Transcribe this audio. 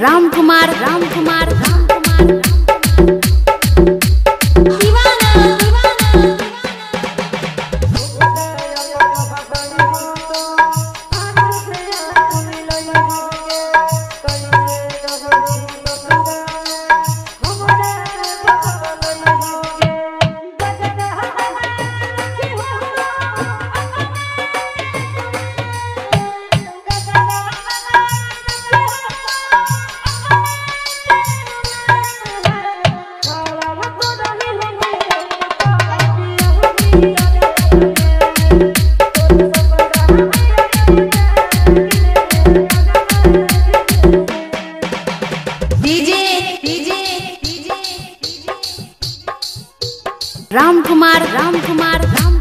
Ram Kumar Ram Kumar Ram Kumar. Ram Kumar Ram Kumar Ram